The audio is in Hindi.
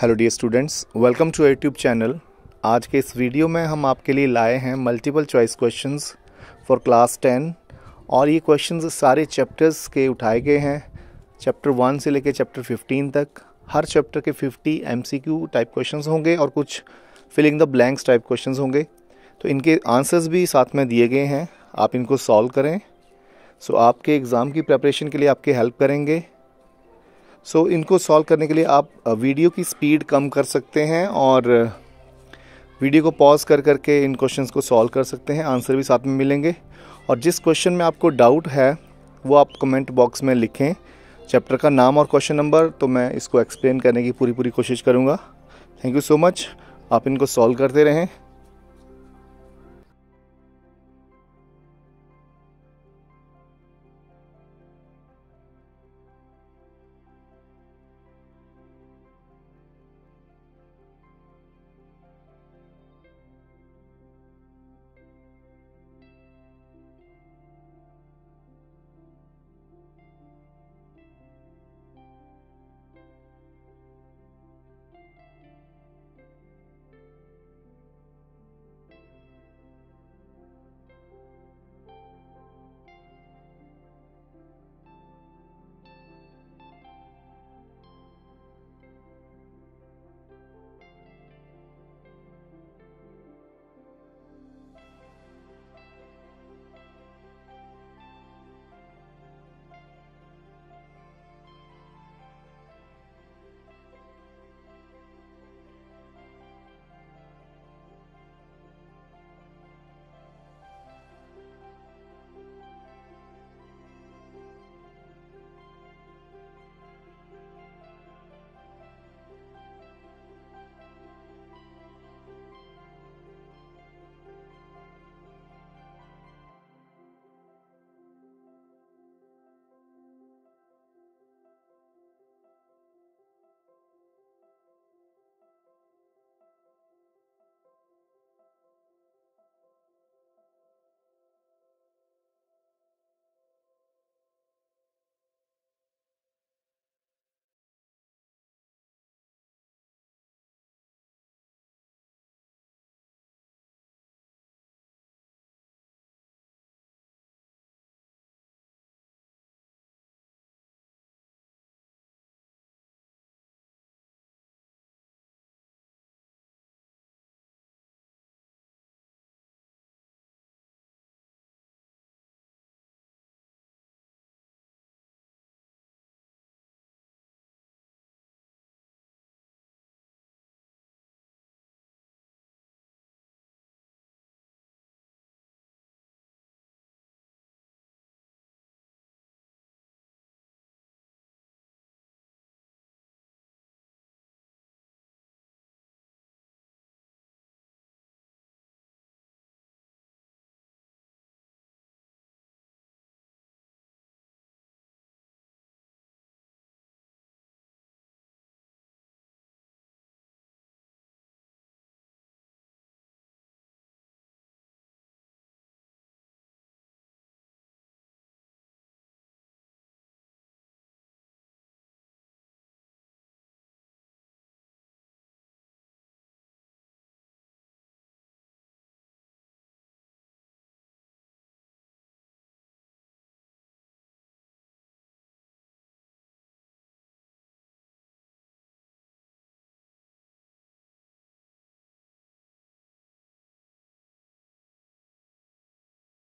Hello dear students welcome to YouTube channel आज के इस वीडियो में हम आपके लिए लाए हैं multiple choice questions for class ten और ये क्वेश्चंस सारे चैप्टर्स के उठाए गए हैं। चैप्टर वन से लेकर चैप्टर फिफ्टीन तक। हर चैप्टर के फिफ्टी एमसीक्यू टाइप क्वेश्चंस होंगे और कुछ filling the blanks type questions होंगे। तो इनके आंसर्स भी साथ में दिए गए हैं। आप इनको सॉल्व करें। सो so, आपके एग्ज़ाम की प्रेपरेशन के लिए आपके हेल्प करेंगे। सो so, इनको सॉल्व करने के लिए आप वीडियो की स्पीड कम कर सकते हैं और वीडियो को पॉज कर करके इन क्वेश्चंस को सॉल्व कर सकते हैं। आंसर भी साथ में मिलेंगे। और जिस क्वेश्चन में आपको डाउट है वो आप कमेंट बॉक्स में लिखें। चैप्टर का नाम और क्वेश्चन नंबर तो मैं इसको एक्सप्लेन करने की पूरी पूरी कोशिश करूँगा। थैंक यू सो मच आप इनको सॉल्व करते रहें।